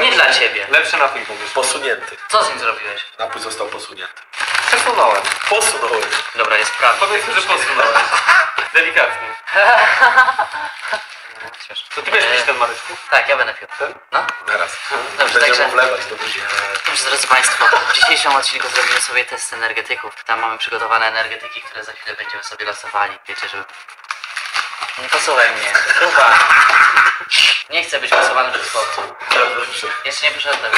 Nie dla ciebie. Lepszy napój będziesz. Posunięty. Co z nim zrobiłeś? Napój został posunięty. Przesunąłem. Posunąłem. Dobra, jest prawda. Powiedzmy, że posunąłem. Delikatnie. Cieszę. To ty będziesz pić ten Mareczku? Tak, ja będę pił. No. Teraz. Dobrze, Będziemy także- wlewać do buzi. Dobrze, drodzy Państwo, w dzisiejszym odcinku zrobimy sobie test energetyków. Tam mamy przygotowane energetyki, które za chwilę będziemy sobie losowali. Wiecie, żeby... Nie posuwaj mnie. Kuba. Nie chcę być posowany przez chłopców. Jeszcze nie przyszedłem.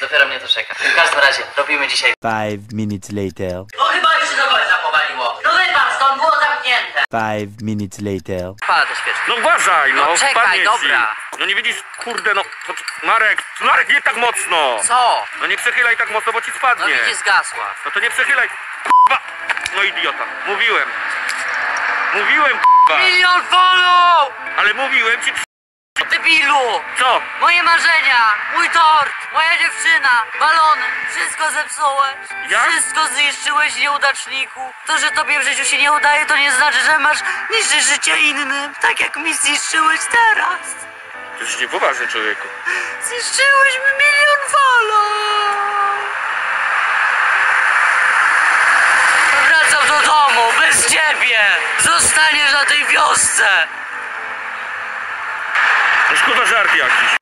Dopiero mnie to czeka. W każdym razie, robimy dzisiaj... Five minutes later. No chyba już się do końca powaliło. No wypadł, stąd było zamknięte. Five minutes later. Pada te świeczki. No uważaj, no, No czekaj, wpadnie ci. dobra. No nie widzisz, kurde, no, to, Marek, Marek, nie tak mocno. Co? No nie przechylaj tak mocno, bo ci No spadnie. widzisz, zgasła. No to nie przechylaj, k***a. No idiota, mówiłem. Mówiłem, k***a. Milion follow! Ale mówiłem ci, Debilu! co? Moje marzenia, mój tort, moja dziewczyna, balony, wszystko zepsułeś. Ja? Wszystko zniszczyłeś, nieudaczniku. To, że tobie w życiu się nie udaje, to nie znaczy, że masz niszczyć życie innym, tak jak mi zniszczyłeś teraz. To jest niepoważny człowieku. Zniszczyłeś mi milion follow. Wracam do domu, bez ciebie. Zostaniesz na tej wiosce. No szkoda żart jakiś.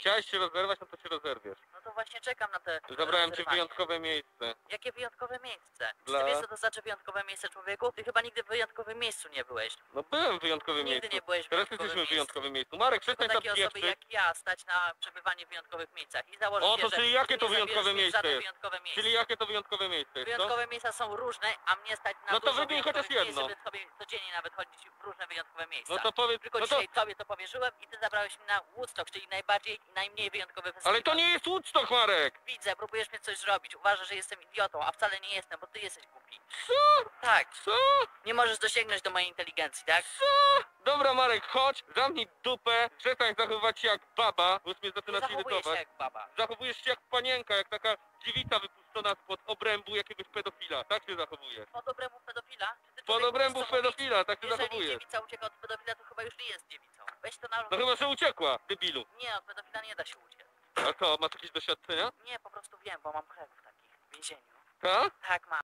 Chciałeś się rozerwać, no to się rozerwiesz. No to właśnie czekam na te Zabrałem ci wyjątkowe miejsce. Jakie wyjątkowe miejsce? Dla- Czy wiesz, co to znaczy wyjątkowe miejsce, człowieku? Ty chyba nigdy w wyjątkowym miejscu nie byłeś. No byłem w wyjątkowym Nigdy miejscu. nie byłeś w Teraz jesteśmy w miejscu. wyjątkowym miejscu. Marek, przestań takie osoby jak ja stać na przebywanie w wyjątkowych miejscach i założę O, to czyli jakie to wyjątkowe miejsce jest? wyjątkowe miejsce. Czyli jakie to wyjątkowe miejsce jest, co? Wyjątkowe miejsca są różne, a mnie stać na No to wymień chociaż jedno. żeby sobie codziennie nawet chodzić w różne wyjątkowe miejsca. No to powiedz, Tylko no to, dzisiaj tobie to powierzyłem i ty zabrałeś mnie na Woodstock, czyli najbardziej i najmniej wyjątkowy festiwal. ale to nie jest Woodstock, Marek! Widzę, próbujesz mnie coś zrobić. Uważasz, że jestem idiotą, a wcale nie jestem, bo ty jesteś głupi. Co? Tak, Co? nie możesz dosięgnąć do mojej inteligencji, tak? Dobra, Marek, chodź, zamknij dupę, przestań zachowywać się jak baba, bo już mnie Nie zaczyna się irytować. jak baba. Zachowujesz się jak panienka, jak taka dziewica wypuszczona spod obrębu jakiegoś pedofila. Tak się zachowujesz. Po dobremu pedofila? Czy ty Pod obrębu co pedofila, tak się Jeżeli zachowujesz. dziewica ucieka od pedofila, to chyba już nie jest dziewicą. Weź to na No chyba, że uciekła, debilu. Nie, od pedofila nie da się uciec. A co, masz jakieś doświadczenia? Nie, po prostu wiem, bo mam kolegów takich w więzieniu. Tak? Tak, mam.